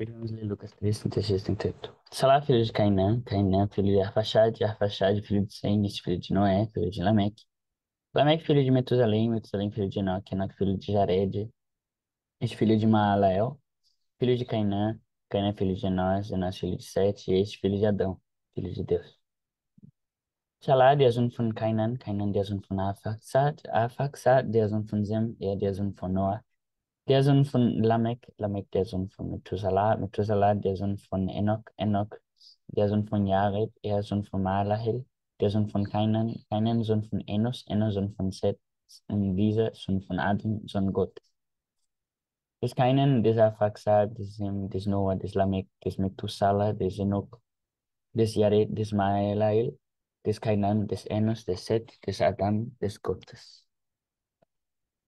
Lucas 3, 36, 38. Salá, filho de Cainã, Cainã, filho de Arfaxade, Arfaxade, filho de Sem, filho de Noé, filho de Lameque. Lameque, filho de Metusalém, Metusalém, filho de Enoque, Enoque, filho de Jared, este filho de Maalael, filho de Cainã, Cainã, filho de Enós, Enós, filho de Sete, e este filho de Adão, filho de Deus. Salá, der Sohn von Kainan, Kainan, der Sohn von Arphaxad, Arphaxad, der Sohn von Sem, er, Noah, der Sohn von Lamek, Lamek, der Sohn von Methuselah, Methuselah, der Sohn von Enoch, Enoch, der Sohn von Jared, er, Sohn von Malahel, der Sohn von Kainan, Kainan, Sohn von Enos, Enos, Sohn von Seth, und dieser Sohn von Adam, Sohn Gott. Des Kainan, des Arphaxad, des des Noah, des Lamek, des Methuselah, des Enoch, des Jared, des Maelael, des Kainan, des Enos, des Seth, des Adam, des Gottes.